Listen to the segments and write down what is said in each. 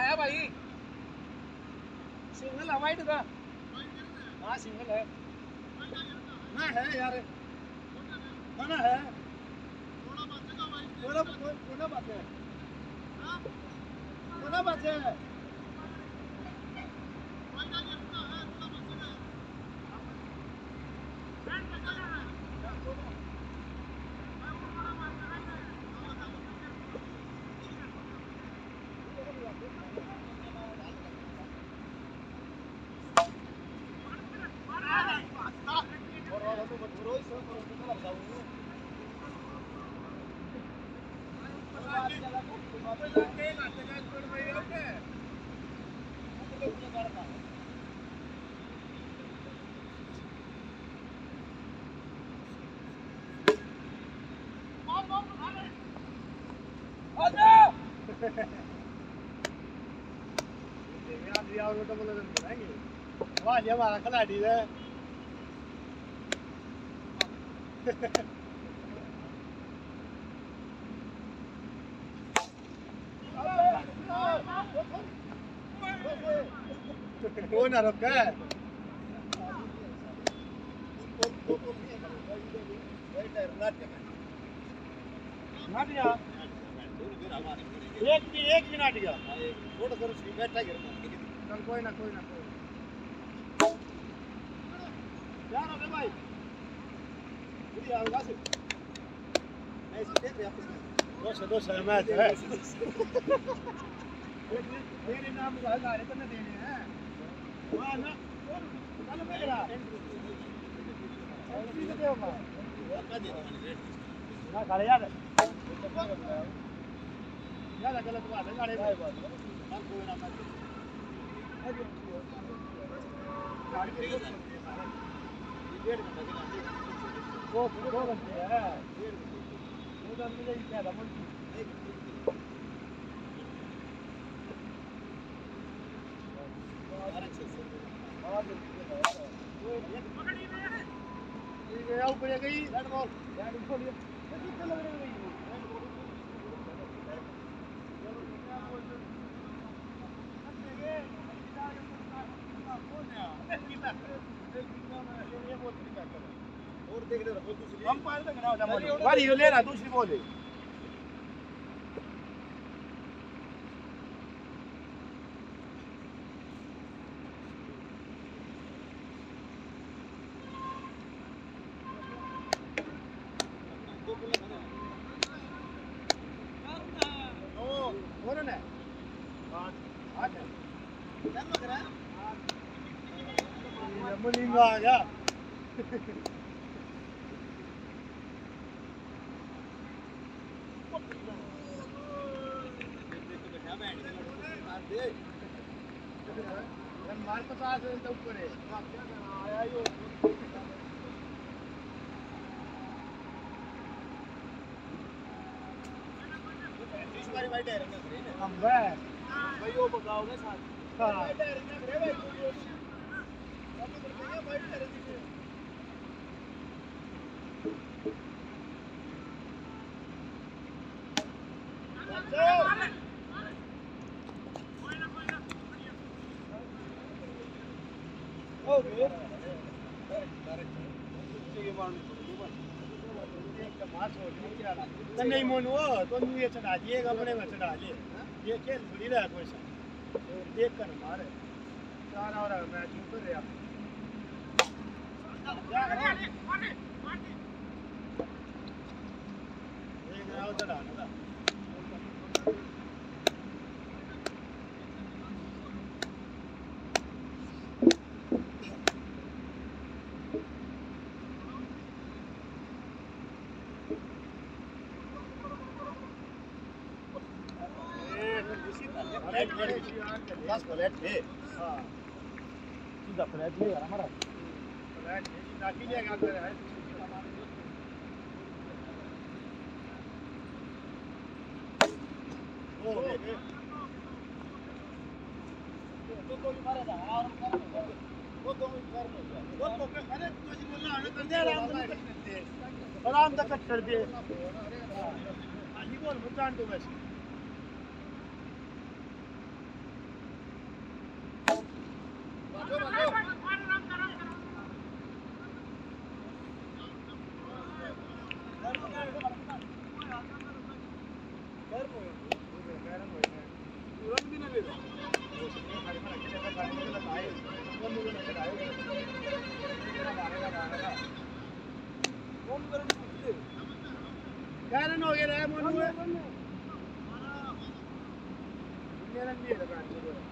है भाई। सिंगल है वाइट का हाँ सिंगल है ना है यार ना है कोना बात है कोना बात है हमारा खिलाड़ी है वो ना रुका है नाट गया एक भी एक भी नाट गया चल कोई ना कोई ना कोई ना। यार अबे भाई बुढ़ी आवाज़ से दोस्त दोस्त है मैच है मेरे नाम का गाड़ी करने देने हैं वाह ना चल मेरा एंट्री दे देगा ना गाड़ी यार यार गलत बात है गाड़ी भाई बात है कोई ना मैं गाड़ी के दो दो घंटे है। दो घंटे क्या था मुझे ऊपर गई रेड बॉल रेड बॉल ये कितने लग रहे हैं बारी आ गया माल पचास ऊपर है आया यो इस बार वाइट है हम है बगाओगे साथ? हाँ। तो नहीं मोन तो ये चढ़ा दिए अपने में चढ़ा लिए ये खेल थोड़ी रहा कोई सा। देख कर मारे चार और मैच ऊपर रहा एक राव चढ़ा ना है हाँ सीधा फ्लैट है हमारा है ओ वो तो अरे कर दे आराम से कर दे आराम से कर दे अली बोल मत जान दो वैसे कारण वगैरे आहे म्हणून मेरा नहीं है कारण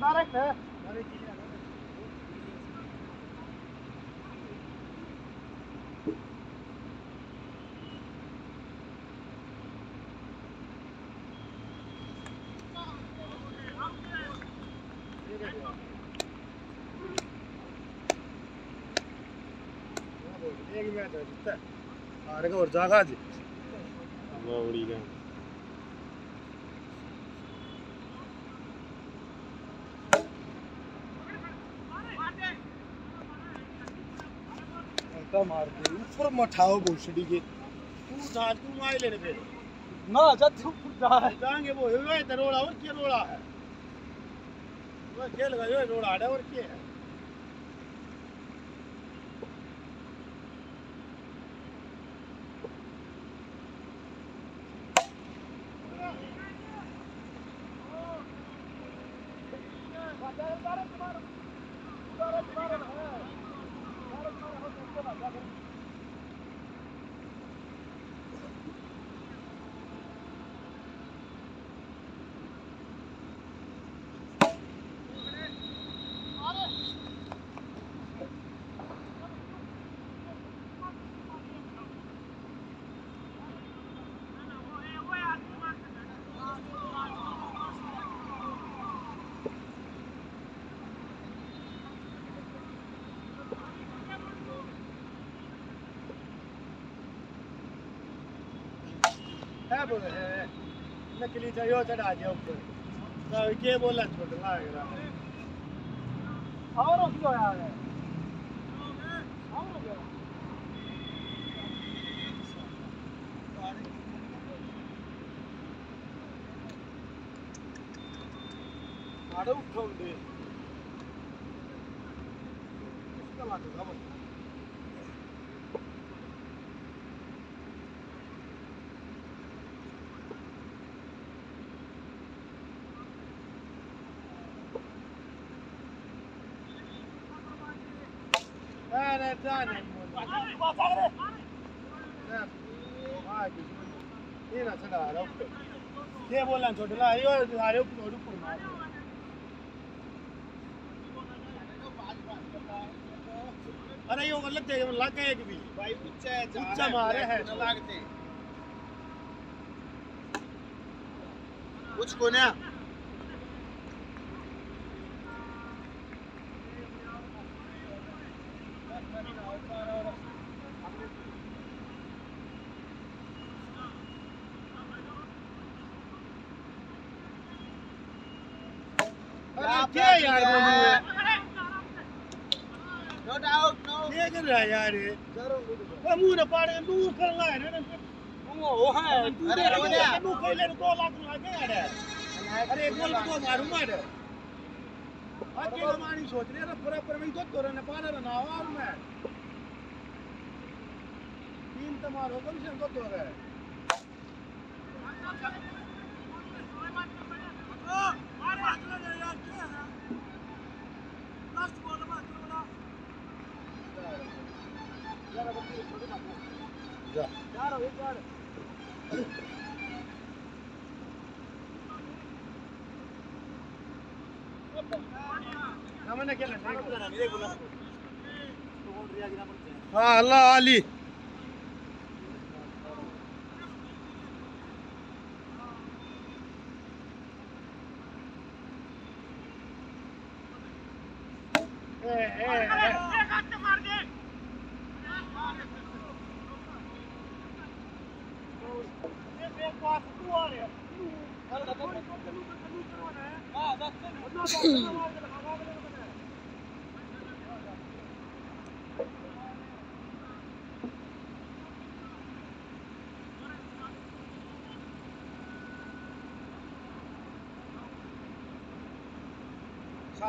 आधा है एक मैच है जीता हार का और जागा जी बावड़ी का का मार दे ऊपर मठाओ भोसड़ी के। तू जा तू आए लेने फिर। ना जा तू जा जाएँगे वो। ये तो रोड़ा और क्या रोड़ा है? वो खेल गए रोड़ा है और क्या है? है बोल नकली चाहिए चढ़ा दिया ऊपर तो ये बोला छोड़ है और क्यों आया है और क्या आड़े उठाਉਂਦੇ इसका लगेगा वो ये बोला छोटे ला ये सारे ऊपर ऊपर मार अरे ये गलत है लग गए भी भाई ऊँचा है ऊँचा मारे है लागते कुछ अरे क्या यार बोलूँ नो डाउट नो ये कर रहा है यार ये वो मुँह ना पाड़े मुँह कर रहा है ना वो है अरे रोने मुँह खोले तो दो लाख लगे अरे एक बोल तो मारू मार के हमारी सोच रहे है पूरा पर मैं तो तोरे ने पाड़े ना आवार मैं तीन तमारो कम से कम तो तोरे हाँ अल्ला आली।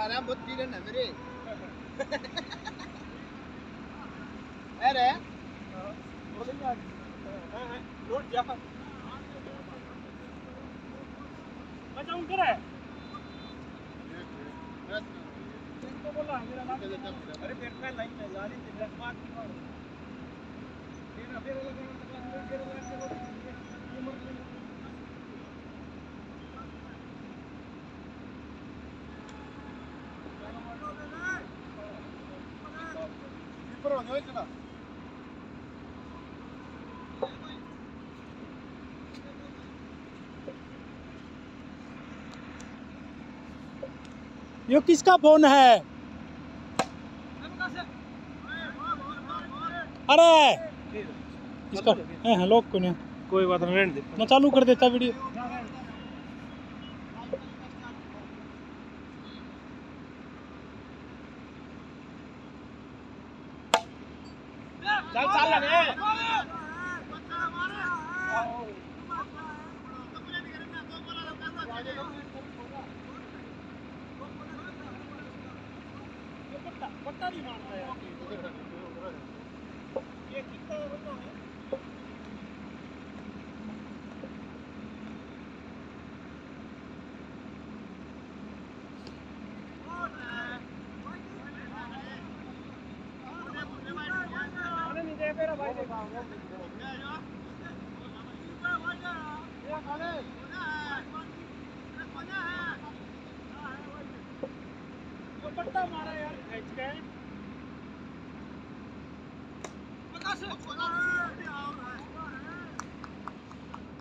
आराम बहुत पी रहे मेरे अरे लौट जा अच्छा उनकर है तो बोला मेरा नाम अरे फिर मैं लाइन में जा रही थी मैं मार की मार फिर अभी रोला करना तक लग गया फिर रोला करना Noelkana. ये किसका फ़ोन है? अरे! किसका है। कोई बात नहीं मैं चालू कर देता वीडियो।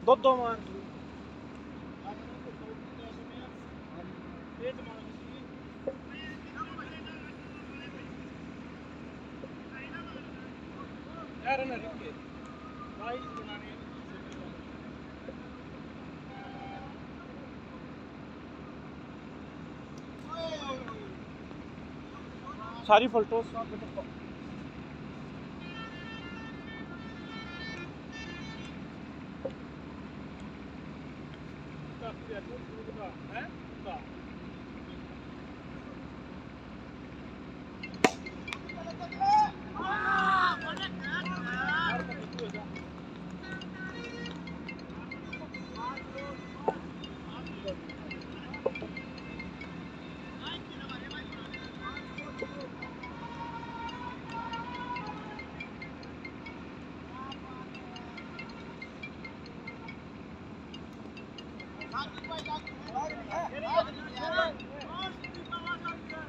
दो दो मार तेज मार यार ना रुके भाई बनाने सारी फल्टो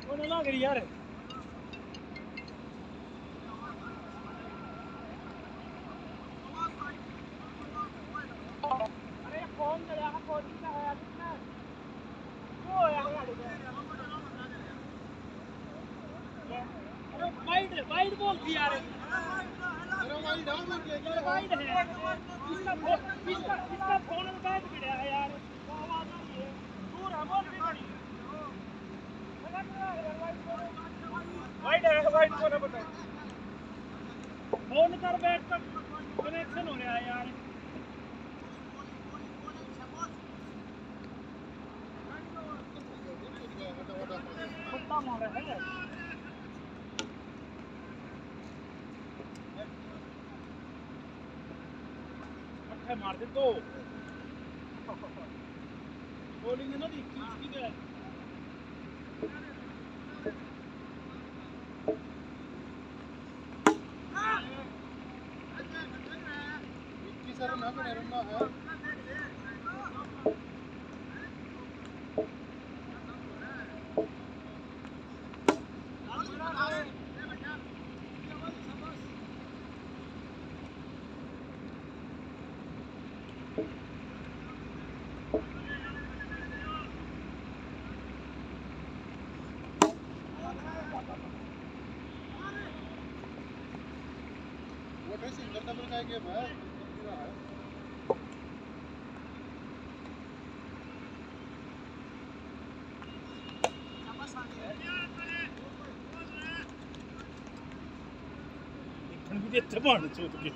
कौन लग रही यार अरे फ़ोन कर फ़ोन कितना है कितना वो अरे वाइड वाइड बोल दी यार अरे भाई डाउन मत ये वाइड है इसका फ़ोन इसका इसका फ़ोन में बैठ गया है यार वो आवाज़ आ रही है दूर है बोल भी खड़ी वाइड है वाइड को ना बताओ फ़ोन कर बैठ कर कनेक्शन हो रहा है यार कुत्ता मार रहा है पट्टे मार 하얀게 뭐야? 이게 대박 안 했지 어떻게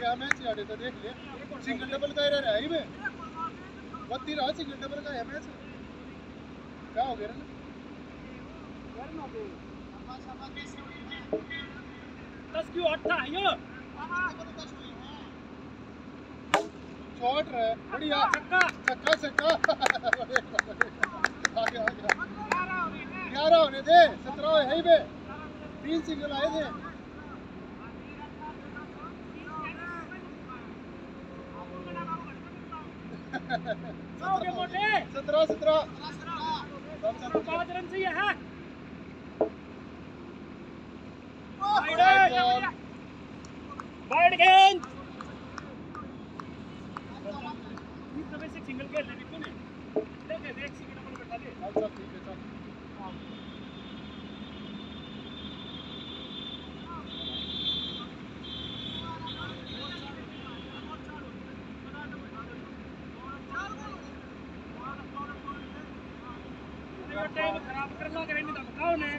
गया मैच यार तो देख ले। सिंगल डबल का एरर है में। बत्ती रहा, सिंगल डबल का है मैच क्या हो गया दस क्यों अट्ठा है यो शॉट रहा बढ़िया। छक्का। छक्का छक्का। आ गया आ गया। ग्यारह होने दे, सत्रह है ही बे तीन सिंगल आए थे जाओगे मोटे सत्रह सत्रह पाँच रन चाहिए है बॉल बैठ गेंद इस समय से सिंगल खेल लेने क्यों नहीं देख देख सिंगल डबल बैठा दे चल चल ठीक है चल तेरा टाइम खराब करना करे नहीं तो बताओ ने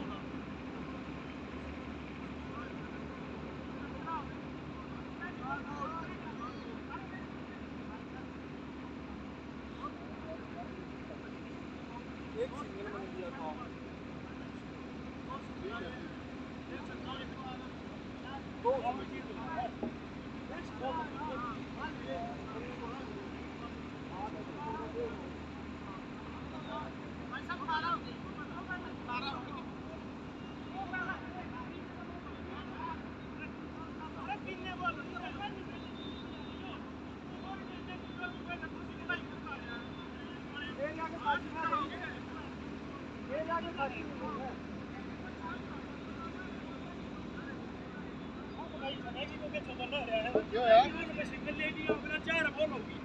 क्यों यार सिंगल ले लिया अपना चार बॉल होगी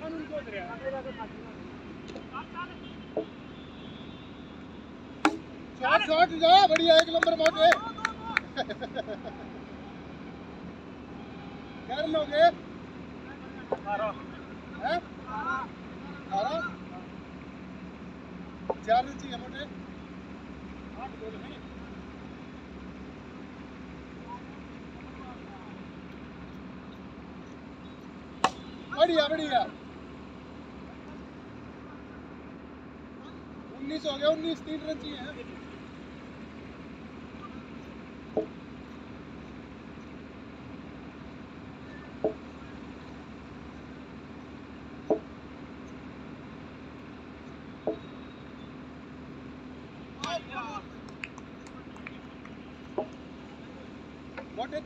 कानून को उतरिया शॉट शॉट जा, बढ़िया, एक नंबर मोटे कर लोगे हैं चार है। बढ़िया बढ़िया। उन्नीस हो गया, उन्नीस, तीन रन चाहिए।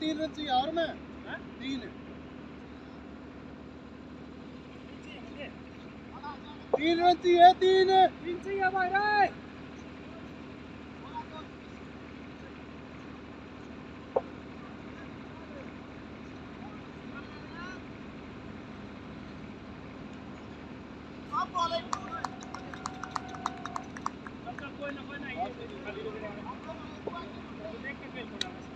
तीन रन चाहिए और मैं? तीन। तीन रन चाहिए तीन। तीन चाहिए भाई रे अच्छा, कोई ना कोई ना ये खाली लोग देख के खेल पड़ा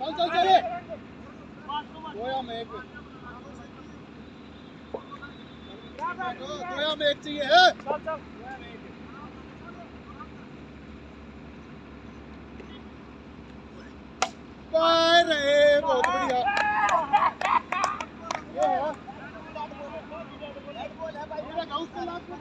चल चल चल गोया में एक गोया में एक चाहिए है बाहर रहे बहुत बढ़िया ये है मेरा गाँव से लाख में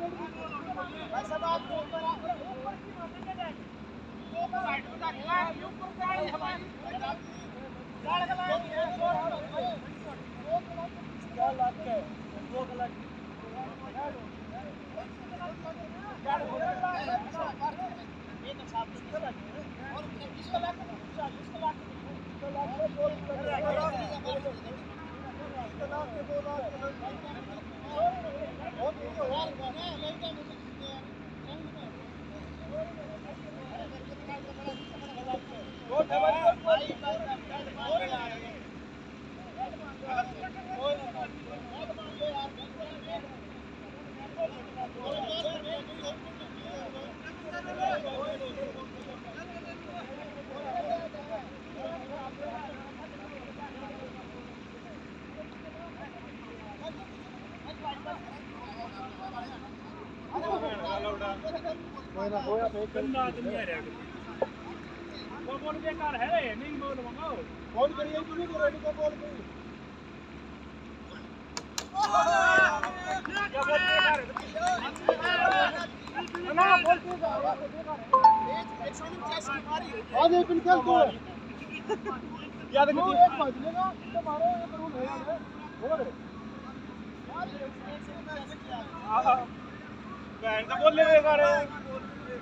डेढ़ कोई ना गोया में एक कौन करिए तू नहीं करेगी तो बोल कोई आज एक बिल्कुल दो याद कर एक बज लेगा तो मारो ये करूँ नहीं है और ये बच्ची की है बोल रहा है कि डरा दो अरे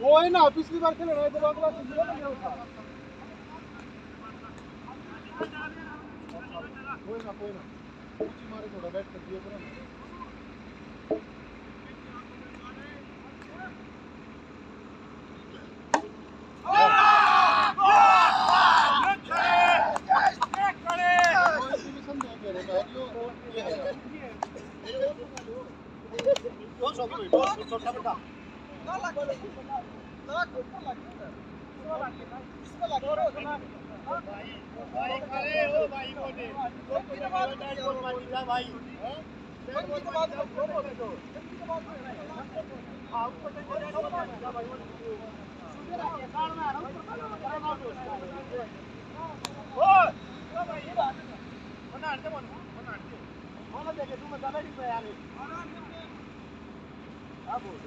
वो है ना, पिछली बार खेला ना अगला सीज़न में गया था। कोई ना कोई ना। ऊँची मारे थोड़ा बैठ कर दिया करो ना। वो एग्जीबिशन में कह रहे हैं जो ये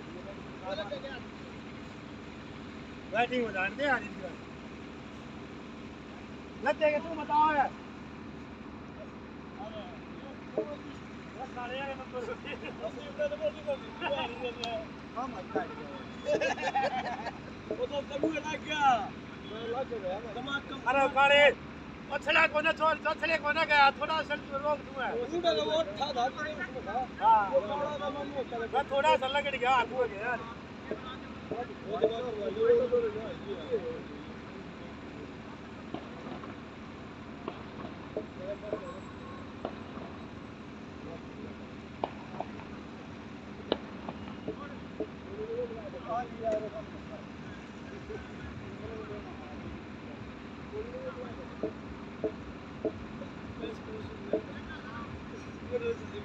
है बैटिंग हो जाने दे आज लगे के तू बताओ है। अरे पछड़ा कोने छोड़ पछड़े कोने गया, थोड़ा सा रोक दूँ है तू डालो वो था धार पे बता हाँ थोड़ा थोड़ा सा लगड़ गया, हाथ हो गया यार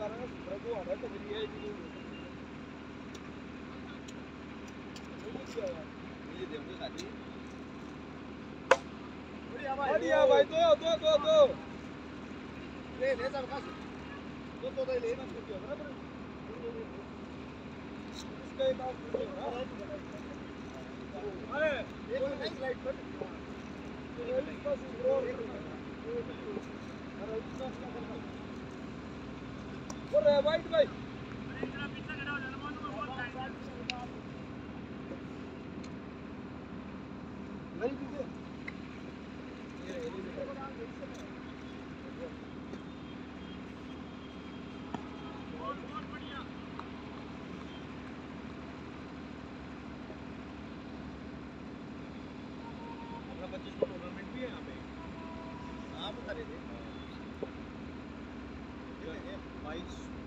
रहे हैं प्रभु हमें तो मिली है कि नहीं क्या यार ये देखो शादी बढ़िया भाई दो दो दो दो ले ले सब का दो दो ले ना बराबर इसका एक और अरे एक नेक्स्ट राइट पर वाइट भाई नहीं पीछे आप बता रहे थे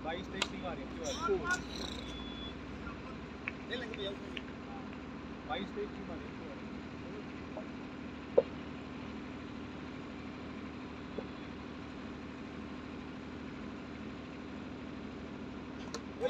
बाईस तेईस टीम आ रही है ले लेंगे भैया बाईस तेईस टीम आ रही है जाओ पहले जाओ जाओ जाओ है मन्नू वाले में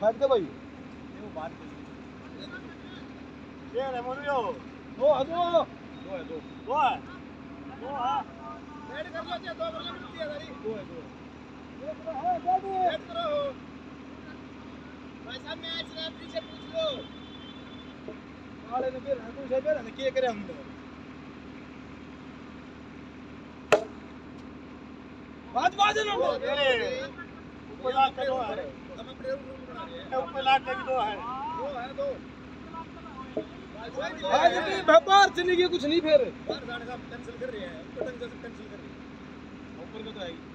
फेंक दे भाई। ये बात ये रे मोनियो दो है दो। दो है दो। वो है। वो है। बैठ कर लो चाहे दो कर लो मिलती है दारी दो है दो बैठ करो। भाई साहब मैच रेफरी से पूछ लो। काले ने फिर तू से फिर के करे हम ना ये लाख के दो है हैं ऊपर लाख के भी दो है दो है दो आज भी व्यापार चली गई कुछ नहीं फिर। कैंसिल कर रहे हैं ऊपर को तो आएगी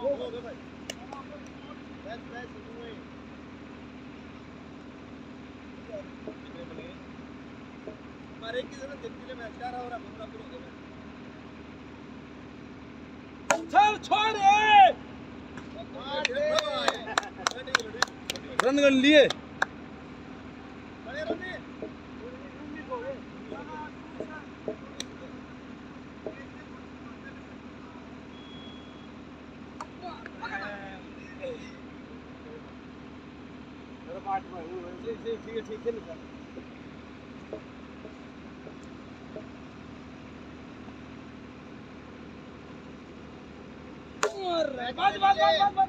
हो गया भाई बस बस तुम हमारे की ज़रूरत देखते मैच का रहा और हम पूरा पूरा चल छोड़ रन कर लिए। ठीक है ठीक है निकाल बाज बाज बाज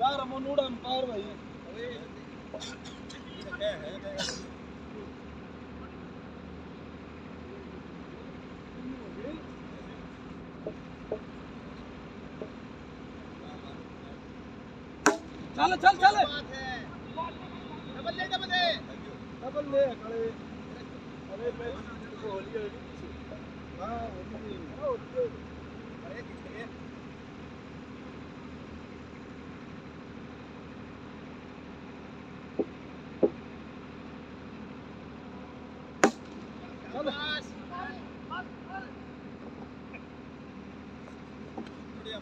बाज चार मनूड़ा अंपायर भाई चल चल चल डबल ले डबल ले डबल ले खड़े अरे मैं होली है हाँ होली है अरे किसके चल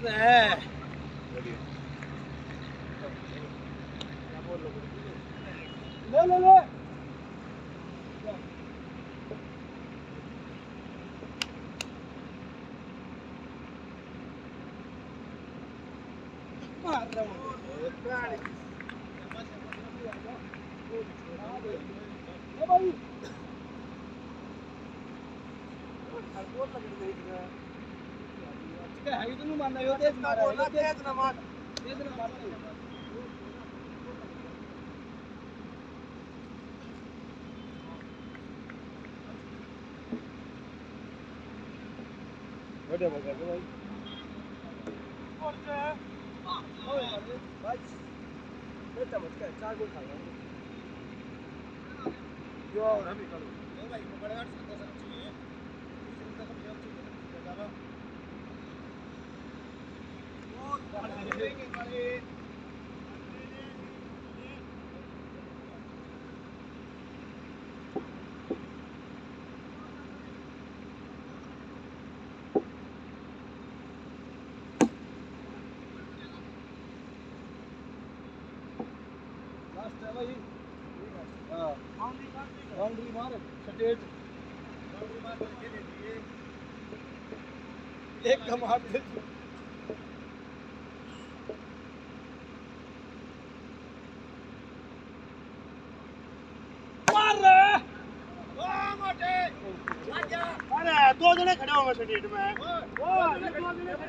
मार दे ले ले ले मार रहा हूँ ए भाई क्या मारना तेज मारा है तेज ना मार तेज ना मार बढ़िया बगा के भाई ओए अरे भाई बेटा मत कर चार गोल खा गया यो और हम निकालो भाई बड़े गाड़ी से दस चाहिए तीस रुपए का बिल चाहिए ज़्यादा लास्ट है भाई हाँ बाउंड्री लिए एक का मार दे मार रे ओ मोटे। आजा अरे दो जने खड़े होंगे स्टेट में। ओ दो जने खड़े होंगे।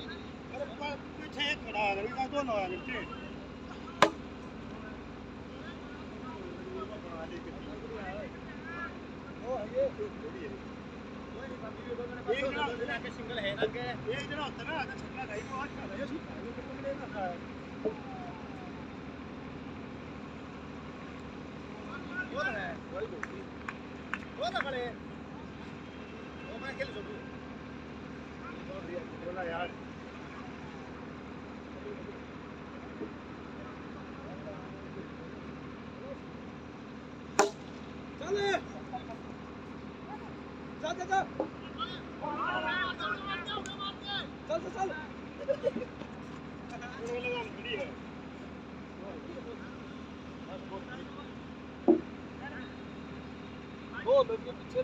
तो थे तो होगा अरे हमने तो यार मान नहीं थे यार पीछे एक है है नीचे ओ ये सिंगल है ना एक जना होता ना अगर छक्का खाई वो अच्छा है। ये तुमने ना खाया वो है वो ना खड़े वो मैं खेल सकूँ बोला यार चल जा जा जा चल चल चल लगाम खड़ी है वो लगे पीछे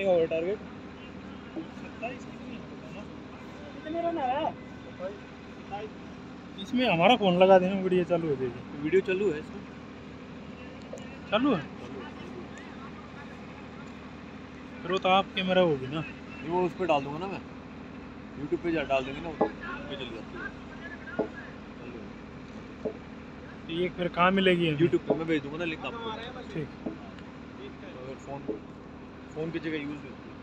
कितने का ओवर टारगेट इसमें हमारा फ़ोन लगा देना वीडियो चालू हो जाएगी। वीडियो चालू है इसमें? चालू है? फिर वो तो आप कैमरा होगी ना। वो उस पर डाल दूँगा ना मैं। यूट्यूब पे जा डाल देंगे ना पे चली जाती है। ये फिर कहाँ मिलेगी यूट्यूब पे मैं भेज दूँगा ना लिंक आपको। ठीक। अगर फ़ोन फ़ोन की जगह यूज़ होती है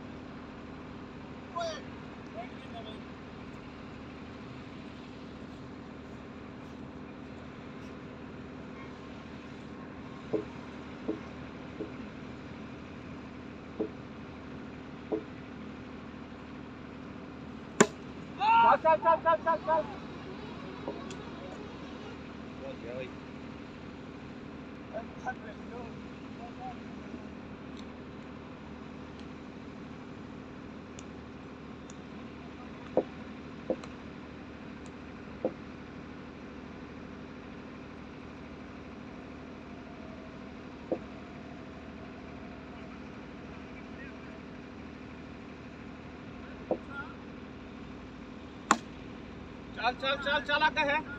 चल चल चल चल चल चल चल चल चला आगे है।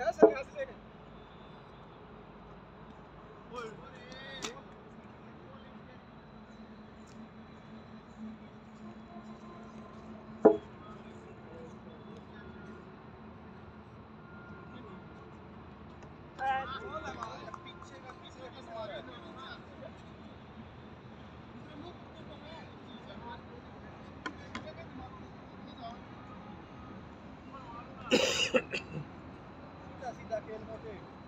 Okay. खेल मोटे आधा